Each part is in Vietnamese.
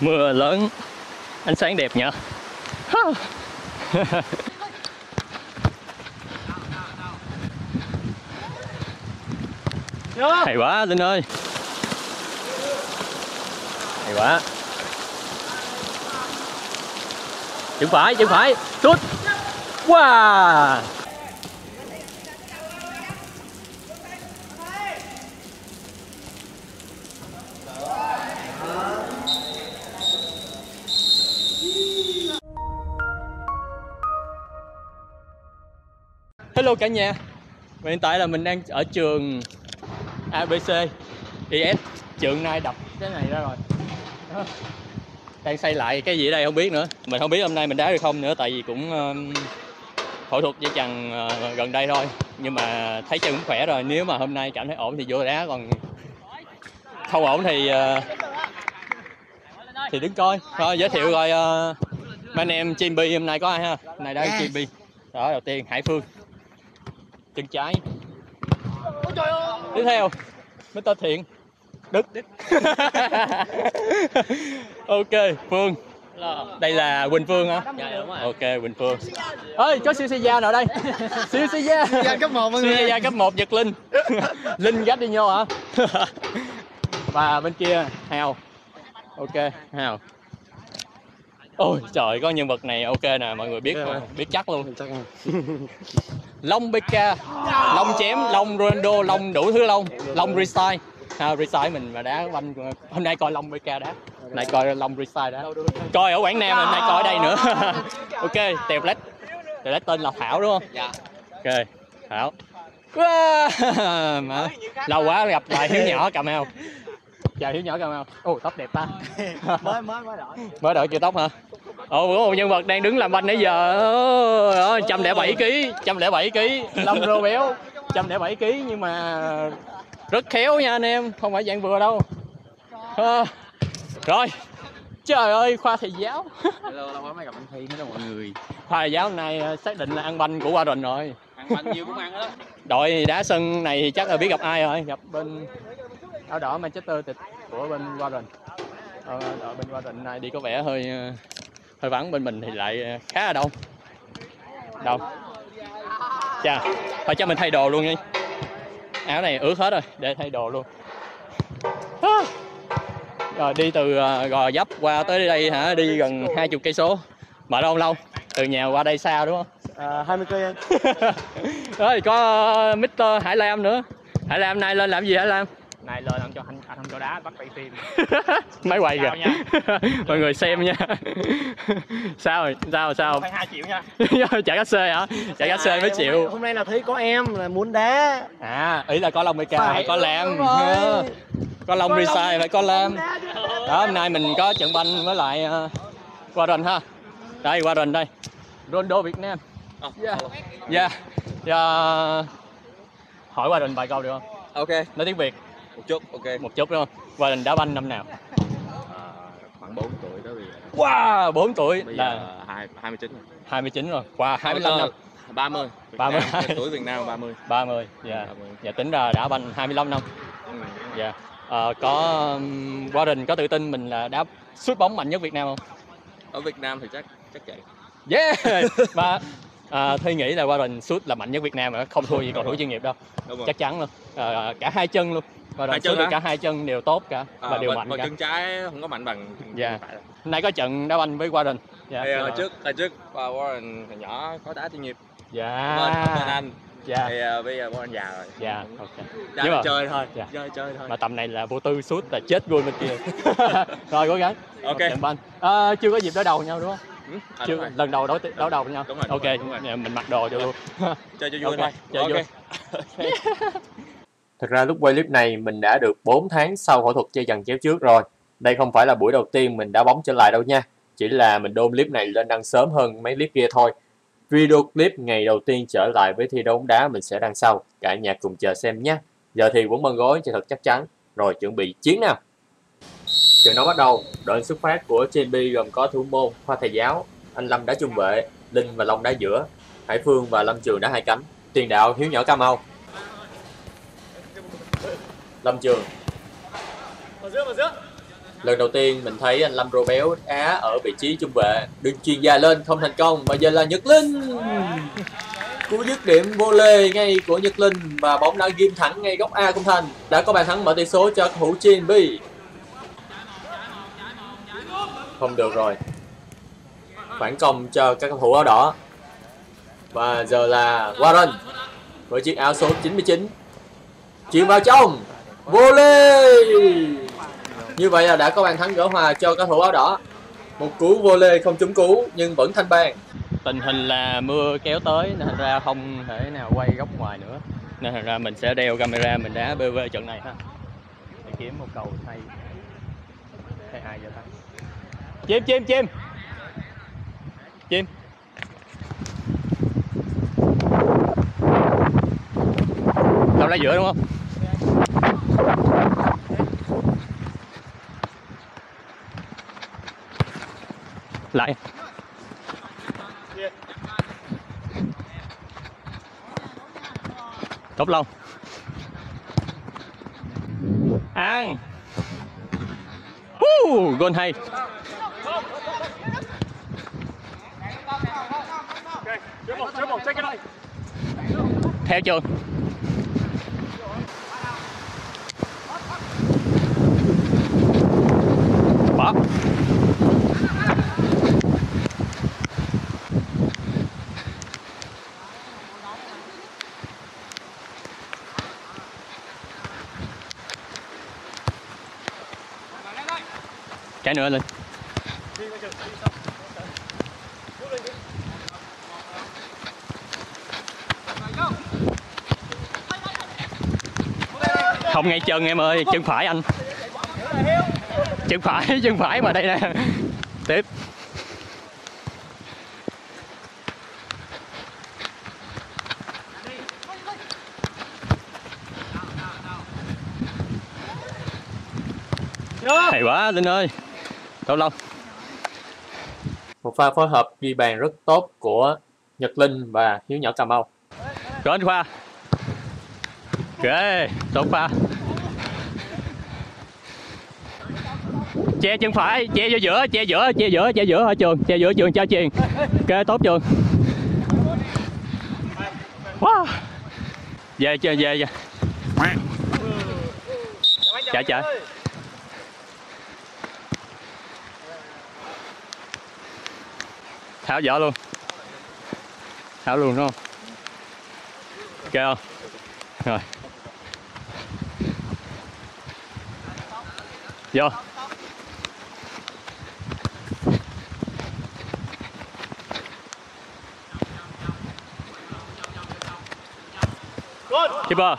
mưa lớn. Ánh sáng đẹp nhỉ hay quá linh ơi. Hay quá. Chân phải chân phải. Sút wow Hello cả nhà. Hiện tại là mình đang ở trường ABC IS Trường nay đập cái này ra rồi. Đó. Đang xây lại cái gì ở đây không biết nữa. Mình không biết hôm nay mình đá được không nữa Tại vì cũng phẫu thuật dây chằng uh, gần đây thôi. Nhưng mà thấy chân cũng khỏe rồi. Nếu mà hôm nay cảm thấy ổn thì vô đá Còn không ổn thì uh, Thì đứng coi. Thôi giới thiệu rồi uh, Mấy anh em Chim Bi hôm nay có ai ha? Hôm nay đá Chim Bi Đó đầu tiên Hải Phương chân trái tiếp theo Mr Thiện Đức ok Phương đây là Quỳnh Phương hả? Dạ đúng rồi. Ok Quỳnh Phương. Ơi có siêu xe gia nào đây? siêu xe gia. Gia cấp một mọi Siêu người. gia cấp 1 Nhật Linh. Linh gách đi nhau hả? Và bên kia Hào. Ok Hào. Ôi trời có nhân vật này ok nè mọi người biết mà, biết chắc luôn. Chắc? Long BK, Long chém, Long Ronaldo, Long đủ thứ Long, Long Restyle. À, Restyle mình mà đá banh hôm nay coi Long BK đá. Nay coi Long Restyle đá. Coi ở Quảng Nam hôm nay coi ở đây nữa. ok, Tèo Lách. Tèo Lách tên là Thảo đúng không? Dạ. Ok, Thảo. Mà lâu quá gặp lại Hiếu nhỏ cầm ao. Chào Hiếu nhỏ cầm ao. Ồ, tóc đẹp ta. Mới mới mới đổi. mới đổi kiểu tóc hả ồ có một nhân vật đang đứng làm banh nãy giờ. Trăm lẻ bảy ký trăm lẻ bảy ký. Lông rô béo trăm lẻ bảy ký nhưng mà rất khéo nha anh em không phải dạng vừa đâu. À, rồi. Trời ơi khoa thầy giáo. Hello, lâu quá mới gặp anh Thi nữa mọi người. khoa thầy giáo hôm nay ờ, xác định là ăn banh của Warren rồi. Ăn bánh nhiêu cũng ăn đó. đội đá sân này thì chắc là biết gặp ai rồi. Gặp bên áo đỏ Manchester tịch của bên Warren ờ, đội bên Warren này đi có vẻ hơi ờ, hơi vắng bên mình thì lại ờ, khá là đông. Đông. Chà thôi cho mình thay đồ luôn đi. Áo này ướt hết rồi để thay đồ luôn. À. rồi đi từ ờ, gò dấp qua tới đây hả? Đi gần hai chục cây số. Mà đâu lâu? Từ nhà qua đây xa đúng không? À, 20 cây anh. rồi có Mr Hải Lam nữa. Hải Lam nay lên làm gì Hải Lam Này lên anh cho anh anh không cho đá bắt quay phim. máy quay kìa. Mọi người xem nha. Sao rồi? Sao sao? Phải 2 triệu nha. trả cách xê hả? Trả cách xê mấy triệu? Hôm nay là thấy có em là muốn đá. à ý là có long BK Phải, phải có lam. Ờ, có long resize phải có lam. Đó hôm nay mình có trận banh với lại uh, Warren ha. Đây Warren đây. Ronaldo Việt Nam. Dạ. dạ. Dạ. Hỏi Warren vài câu được không? Ok, nói tiếng Việt một chút, ok. một chút đúng không Warren đá banh năm nào À, khoảng 4 tuổi đó bây giờ. wow 4 tuổi Bây là giờ hai 29 rồi. 29 rồi qua 25 năm 30. Việt 30. Nam, tuổi Việt Nam 30. 30 dạ 30. dạ tính ra đã banh 25 năm dạ Ờ, có um, Warren có tự tin mình là đá sút bóng mạnh nhất Việt Nam không Ở Việt Nam thì chắc chắc vậy. yeah và à, Thi nghĩ là Warren sút là mạnh nhất Việt Nam mà không thua gì cầu thủ chuyên nghiệp đâu rồi. chắc chắn luôn Ờ, cả hai chân luôn Warren Hai chân cả hai chân đều tốt cả À, và đều và, mạnh và cả chân trái không có mạnh bằng Dạ. hôm nay có trận đá banh với Warren dạ Thì, dạ. hồi trước hồi trước và Warren hồi nhỏ có đá chuyên nghiệp. dạ Bên, anh. dạ Thì à, bây giờ Warren già rồi. dạ ok Đá Nhưng mà- chơi thôi. Dạ. Chơi chơi thôi. mà tầm này là vô tư sút là chết vui bên kia rồi cố gắng Ok. trận banh à, chưa có dịp đối đầu nhau đúng không? À, chưa rồi. lần đầu đối đấu đầu với nhau Đúng rồi, ok đúng rồi. mình mặc đồ cho luôn Chơi cho vui Ok, thôi. chơi Ok. vui. Thực ra lúc quay clip này mình đã được 4 tháng sau phẫu thuật dây chằng chéo trước rồi. Đây không phải là buổi đầu tiên mình đá bóng trở lại đâu nha. Chỉ là mình đôn clip này lên đăng sớm hơn mấy clip kia thôi. Video clip ngày đầu tiên trở lại với thi đấu bóng đá mình sẽ đăng sau. Cả nhà cùng chờ xem nhé. Giờ thì quấn băng gối cho thật chắc chắn. Rồi chuẩn bị chiến nào. Trận đấu bắt đầu. Đội xuất phát của JB gồm có thủ môn, khoa thầy giáo, anh Lâm đá trung vệ, Linh và Long đá giữa, Hải Phương và Lâm Trường đá hai cánh, tiền đạo Hiếu nhỏ Cà Mau. Lâm Trường Lần đầu tiên mình thấy anh Lâm Rô Béo Á ở vị trí trung vệ Đường chuyền dài lên không thành công Và giờ là Nhật Linh Cú dứt điểm vô lê ngay của Nhật Linh Và bóng đã ghim thẳng ngay góc A công thành Đã có bàn thắng mở tỷ số cho thủ Chin B không được rồi. Phản công cho các cầu thủ áo đỏ. Và giờ là Warren Với chiếc áo số 99 Chuyền vào trong Vô lê! Như vậy là đã có bàn thắng gỡ hòa cho các thủ áo đỏ. Một cú vô lê không trúng cú, Nhưng vẫn thanh bàn. Tình hình là mưa kéo tới, Nên thành ra không thể nào quay góc ngoài nữa. Nên thành ra mình sẽ đeo camera, Mình đá BV trận này ha. Để kiếm một cầu thay Thay ai giờ ta Chim chim chim. Chim. Đâu lá giữa đúng không? Lại. Tốt lâu Ăn uh, Gôn hay. Theo trường. Bỏ chạy nữa lên. Không ngay chân em ơi, chân phải anh. Chân phải, chân phải mà đây nè. Tiếp. Hay quá Linh ơi. Lâu lâu. Một pha phối hợp ghi bàn rất tốt của Nhật Linh và Hiếu Nhỏ Cà Mau. Có anh Khoa. Ok, tốt pha Che chân phải, che vô giữa, che giữa, che giữa, che giữa ở trường Che giữa trường cho chuyền. Ok, tốt trường. Wow Về chơi, về, về Chạy, chạy tháo vỏ luôn. Tháo luôn đúng không? Ok không? Rồi. Vô. Keeper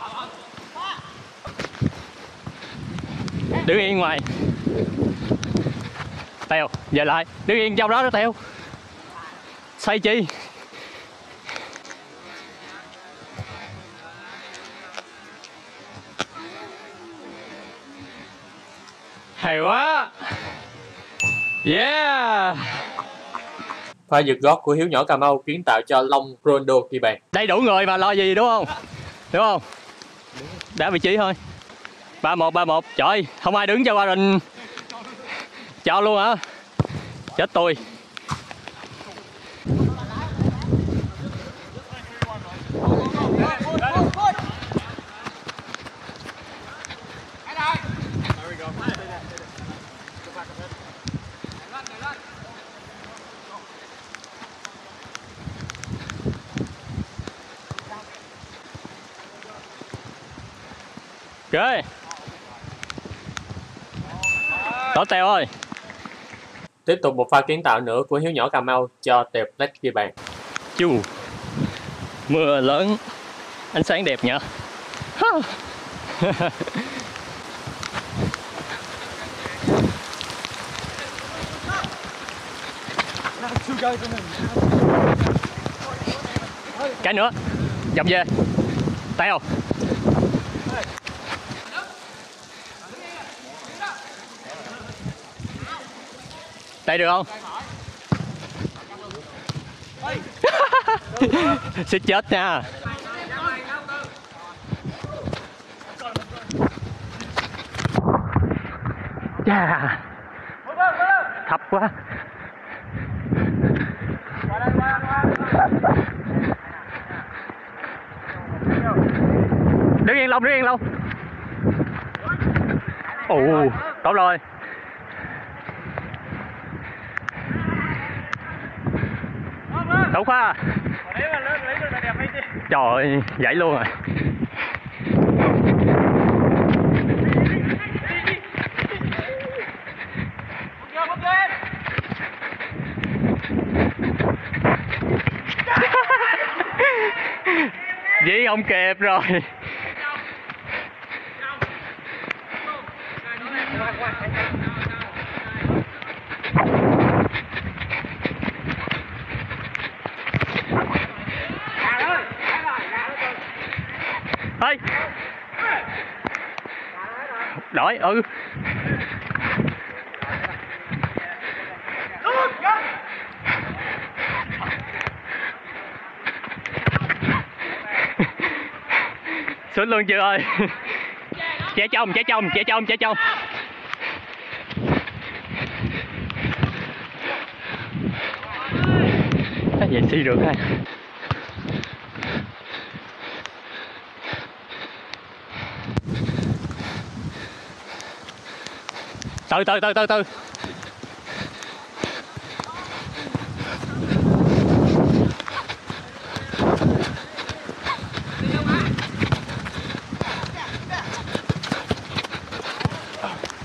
đứng yên ngoài. Tèo về lại. Đứng yên trong đó đó tèo. Xoay chi. Hay quá. Yeah. Pha giật gót của hiếu nhỏ cà mau kiến tạo cho long ronaldo ghi bàn. Đây đủ người mà lo gì đúng không đúng không? Đá vị trí thôi. ba một ba một. Trời, không ai đứng cho ba đình cho luôn hả? Chết tôi Ok. Tốt tèo ơi. Tiếp tục một pha kiến tạo nữa của Hiếu nhỏ Cà Mau cho tèo Black ghi bàn. Chu. Mưa lớn. Ánh sáng đẹp nhở Cái nữa. Dòng về. Tèo. Đây được không? Sẽ chết nha yeah. thấp quá đứng yên long, đứng yên long ồ tốt rồi Thủ khoa Trời ơi, dãy luôn rồi. Dĩ không kịp rồi Đổi, ừ. Xuống luôn chưa ơi? Che trong, che trong, che trong, che trong. Vậy xi được ha. Từ từ từ từ từ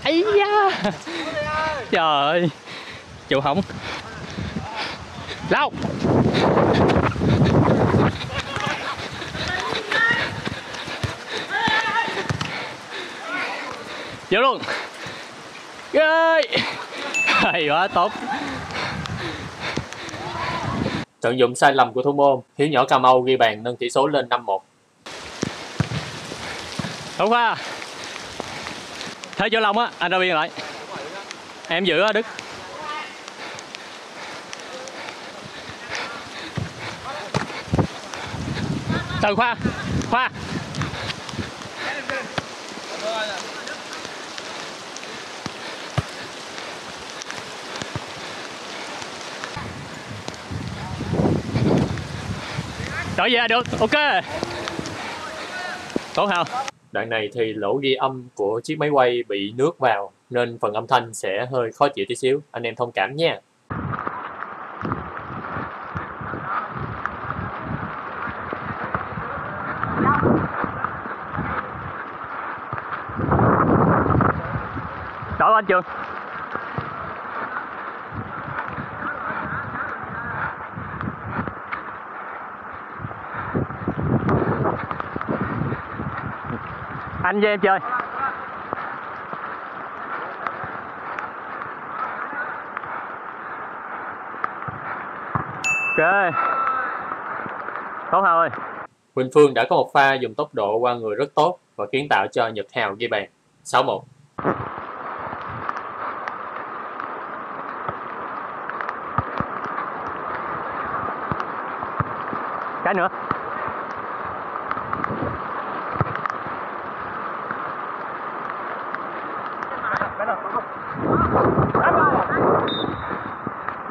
ấy da. Trời ơi chịu hỏng. Lao. Vô luôn ơi hay quá tốt. Tận dụng sai lầm của thủ môn thiếu nhỏ Cà Mau ghi bàn nâng tỷ số lên 5-1 Thủ khoa Thế chỗ Long á, anh ra biên lại? Em giữ á Đức. Từ khoa Khoa Đổi về được, ok Tốt không? Đoạn này thì lỗ ghi âm của chiếc máy quay bị nước vào nên phần âm thanh sẽ hơi khó chịu tí xíu. Anh em thông cảm nha. Đó anh Trường. Anh với em chơi. Ok. Tốt hào ơi Quỳnh Phương đã có một pha dùng tốc độ qua người rất tốt và kiến tạo cho Nhật Hào ghi bàn 6-1. Cái nữa.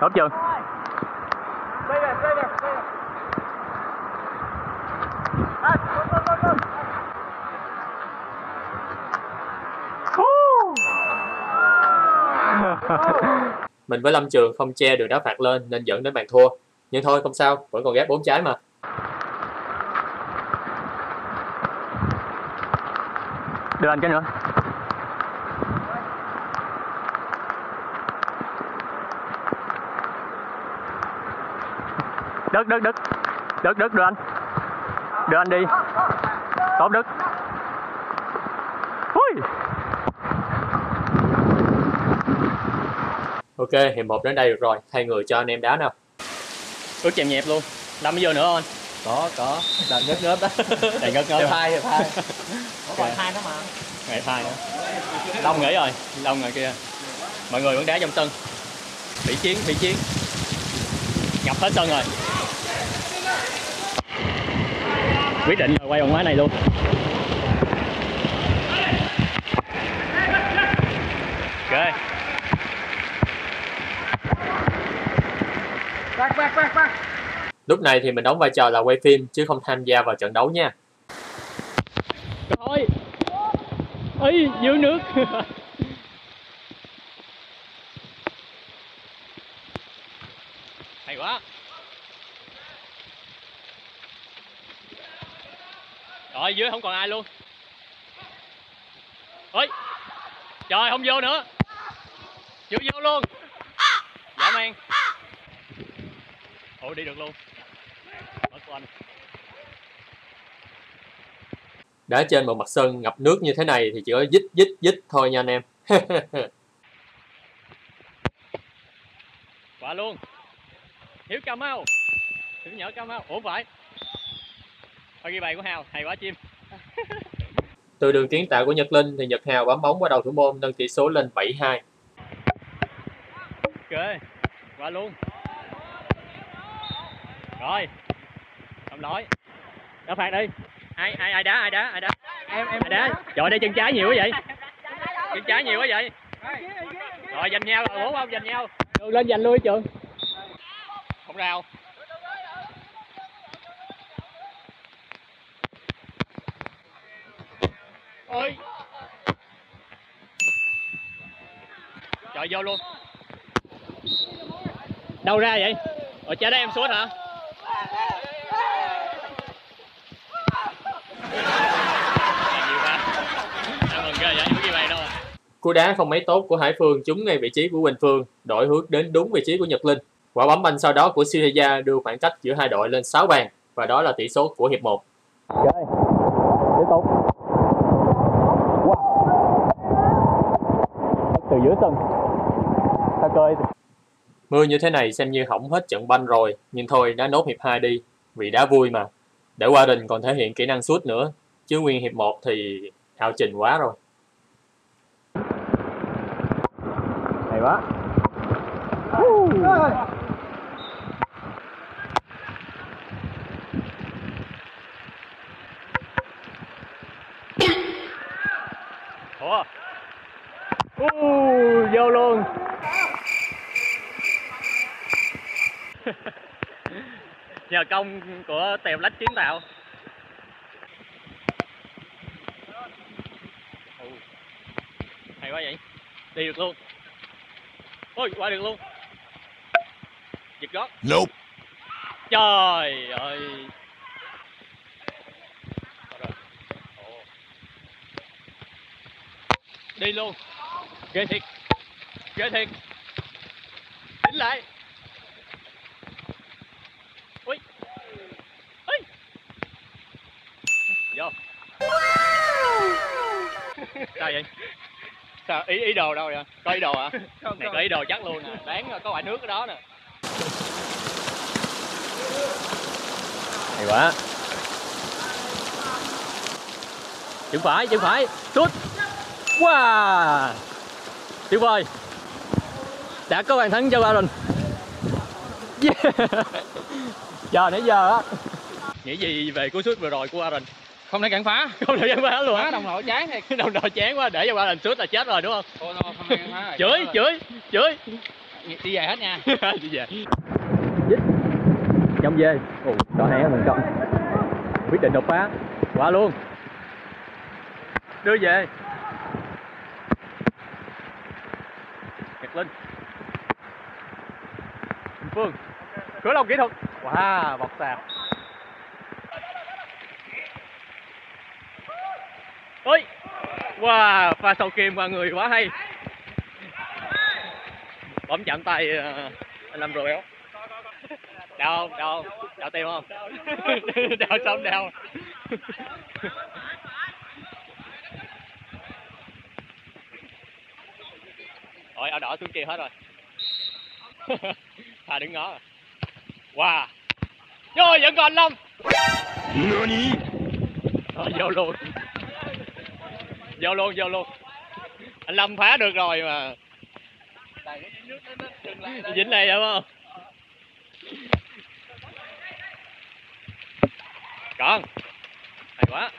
Tốt chưa? Mình với Lâm Trường không che được đá phạt lên nên dẫn đến bàn thua. Nhưng thôi không sao, vẫn còn ghép bốn trái mà. Đưa anh cái nữa. Đức, Đức, Đức. Đức, Đức, đưa anh. Đưa anh đi. Tốt Đức. Ui. Ok, hiệp một đến đây được rồi. Thay người cho anh em đá nào. Ước chèm nhẹp luôn. Đâm vô nữa không anh? Có, có. Đợt ngớt ngớt đó. Đầy ngất ngớt. Hiệp hai, hiệp hai. Có còn hai đó mà. Ngày hai nữa. Long nghỉ rồi, Long rồi kia. Mọi người vẫn đá trong sân. Bị chiến, bị chiến. Ngập hết sân rồi. Quyết định rồi quay vòng máy này luôn. Ok. Lúc này thì mình đóng vai trò là quay phim chứ không tham gia vào trận đấu nha. Rồi. Ây, dưới nước. Hay quá. Rồi dưới không còn ai luôn. Ôi. Trời không vô nữa. Chưa vô luôn. Dã man. Ủa đi được luôn. Mất của anh. Đá trên một mặt sân ngập nước như thế này thì chỉ có dít dít dít thôi nha anh em. Quả luôn. Hiếu Cà Mau. Hiếu nhỏ Cà Mau. Ủa phải. Thôi ghi bài của Hào, hay quá chim. Từ đường kiến tạo của Nhật Linh thì Nhật Hào bấm bóng qua đầu thủ môn nâng tỷ số lên 7-2. Ok. Qua luôn. Rồi. Không lỗi. Đá phạt đi. Ai ai ai đá ai đá ai đá? Em em ai đá. Trời đây chân trái nhiều quá vậy. Chân trái nhiều quá vậy. Rồi giành nhau rồi, bốn không giành nhau. Đường lên giành luôn đi trường. Không rào. Ôi. Trời vô luôn. Đâu ra vậy? Ở trái đây em xuống hả? Cú đá không mấy tốt của Hải Phương trúng ngay vị trí của Quỳnh Phương, đổi hướng đến đúng vị trí của Nhật Linh. Quả bóng banh sau đó của Siraya đưa khoảng cách giữa hai đội lên 6 bàn và đó là tỷ số của hiệp 1. Chơi. Tiếp tục. Wow. Từ dưới sân. Ta cười. Mưa như thế này xem như hỏng hết trận banh rồi, nhưng thôi đá nốt hiệp 2 đi, vì đá vui mà. Để qua đình còn thể hiện kỹ năng sút nữa, chứ nguyên hiệp 1 thì hao trình quá rồi. Hay quá. Ủa. Uh, vô luôn. Nhờ công của tèo lách kiến tạo. Ồ. Hay quá vậy. Đi được luôn. Ôi, qua được luôn. Giật gót. Nope. Trời ơi. Đi luôn. Ghê thiệt. Ghê thiệt. Tính lại. Ui. Ui. Vô. Sao vậy? Sao ý ý đồ đâu vậy? Có ý đồ hả? Này có ý đồ chắc luôn nè. Đáng có quả nước ở đó nè. Hay quá. Chừng phải, chừng phải. Sút. Wow. Tuyệt vời. Đã có bàn thắng cho Baron. Yeah. Giờ nãy giờ á. Nghĩ gì về cú sút vừa rồi của Aaron? Không thể cản phá. Không thể cản phá luôn á. đồng đội chán thiệt. Đồng đội chán quá để cho Aaron sút là chết rồi đúng không? thôi thôi không thể cản phá rồi. Chửi, chửi, chửi. đi về hết nha. Đi về. Dít trong dê ồ có hé mình công quyết định đột phá. Qua luôn. Đưa về. Nhật Linh. Phương. Cửa lòng kỹ thuật. Wow bọc sạc ôi wow pha sâu kim qua người quá hay. Bấm chạm tay ờ, anh Lâm rồi béo đau không? Đau không? Đau tim không? Đau xong đau. Rồi áo đỏ xuống kia hết rồi. Thà đứng ngó. Rồi wow vô vẫn còn Lâm. Nani? Rồi, vô luôn vô luôn vô luôn. Anh Lâm phá được rồi mà. Dính này đúng không còn. Hay quá.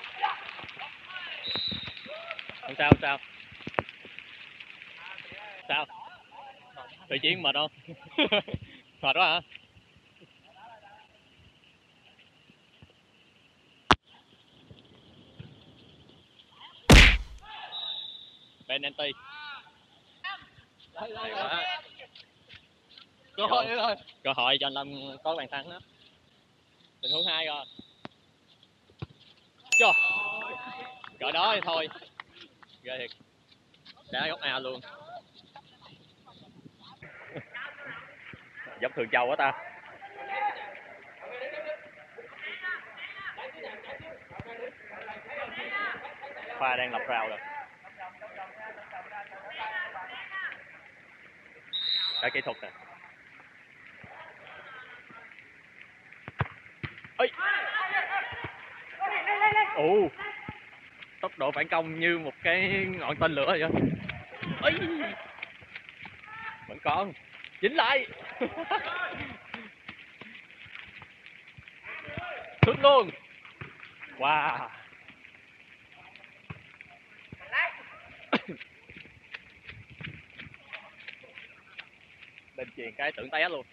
Không sao không sao. Sao? Tự chiến mệt không? Mệt quá hả? Quá. cơ hội thôi cơ hội cho anh Lâm có bàn thắng đó. Tình huống hai rồi. Cho cỡ đó thì thôi. Ghê thiệt. Đá góc ao luôn. Giống thường châu quá ta. Pha đang lập rào rồi đá tốc độ phản công như một cái ngọn tên lửa vậy. Ấy vẫn còn. Dính lại. Xuống luôn. Wow. Bên truyền cái tưởng té luôn.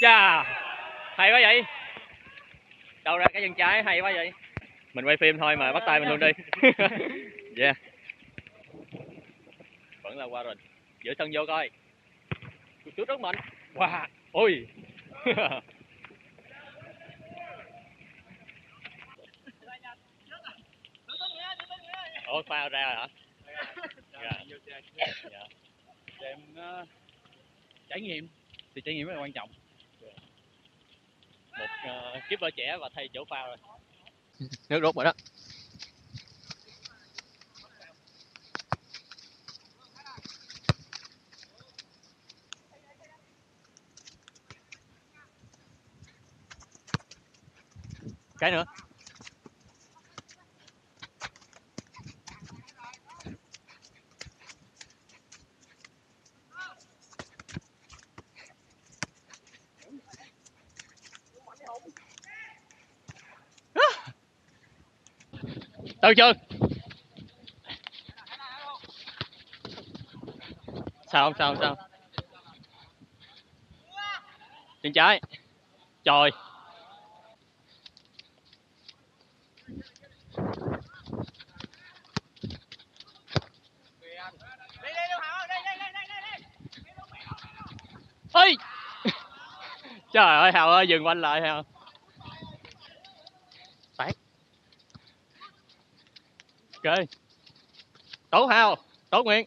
Chà hay quá vậy? Đâu ra cái chân trái hay quá vậy? Mình quay phim thôi mà bắt tay mình luôn đi. Yeah. Vẫn là qua rồi giữa sân vô coi. Cú sút rất mạnh wow ôi. Ủa pha ra rồi hả dạ dạ. Để em uh, trải nghiệm. Thì trải nghiệm rất là quan trọng. Một uh, keeper trẻ và thay chỗ pha rồi. Nước rút rồi đó. Cái nữa. Từ chưa sao không sao không, sao chân trái. Trời. Ơi trời ơi, hào ơi, dừng quanh lại, hào. Ok. Tố hào tố nguyện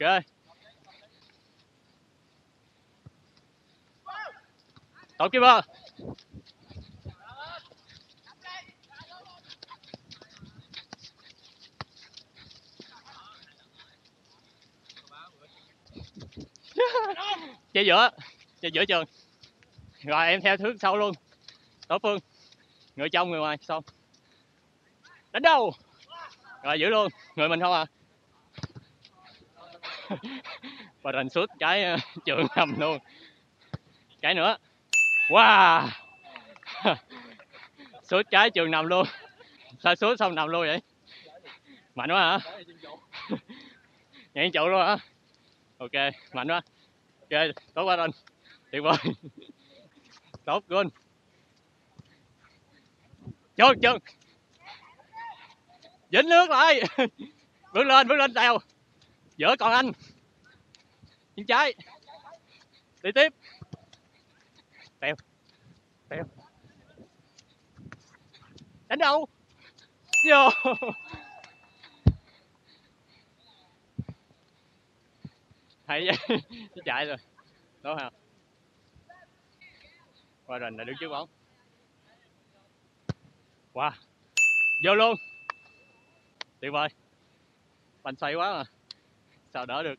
ok. Tốt keeper chơi giữa chơi giữa trường. Rồi em theo thước sau luôn. Tổ phương, người trong, người ngoài, xong. Đánh đâu rồi, giữ luôn. Người mình không à? Và rành suốt cái ờ, trường nằm luôn. Cái nữa. Wow! Suốt cái trường nằm luôn. Sao suốt xong nằm luôn vậy? Mạnh quá hả? Nhảy trụ luôn hả? Ok, mạnh quá. Ok, tốt quá anh tuyệt vời. Tốt luôn. Chốt chân dính nước lại. Bước lên bước lên, tèo. Dỡ còn anh. Chân trái. Đi tiếp. Tèo. Tèo. Đánh đâu? Vô. Hay vậy. Chạy rồi. Đúng không qua rình là đứng trước bóng wow vô luôn tuyệt vời. Banh xoay quá mà. Sao đỡ được?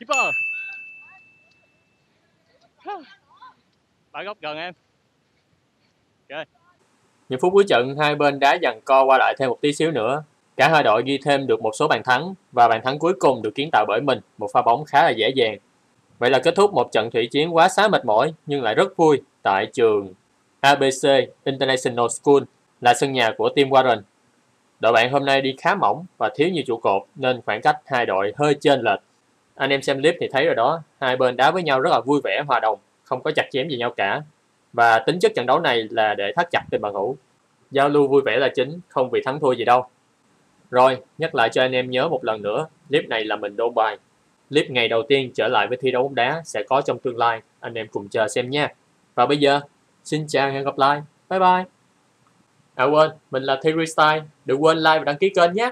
Keeper. Bả góc gần em. Những phút cuối trận, hai bên đá dằn co qua lại thêm một tí xíu nữa. Cả hai đội ghi thêm được một số bàn thắng và bàn thắng cuối cùng được kiến tạo bởi mình, một pha bóng khá là dễ dàng. Vậy là kết thúc một trận thủy chiến quá xá mệt mỏi nhưng lại rất vui tại trường ABC International School là sân nhà của team Warren. Đội bạn hôm nay đi khá mỏng và thiếu nhiều trụ cột nên khoảng cách hai đội hơi chênh lệch. Anh em xem clip thì thấy rồi đó, hai bên đá với nhau rất là vui vẻ, hòa đồng, không có chặt chém gì nhau cả. Và tính chất trận đấu này là để thắt chặt tình bằng hữu. Giao lưu vui vẻ là chính, không vì thắng thua gì đâu. Rồi, nhắc lại cho anh em nhớ một lần nữa, clip này là mình đôn bài. Clip ngày đầu tiên trở lại với thi đấu bóng đá sẽ có trong tương lai, anh em cùng chờ xem nha. Và bây giờ, xin chào và hẹn gặp lại. Bye bye. À quên, mình là Theory Style. Đừng quên like và đăng ký kênh nhé.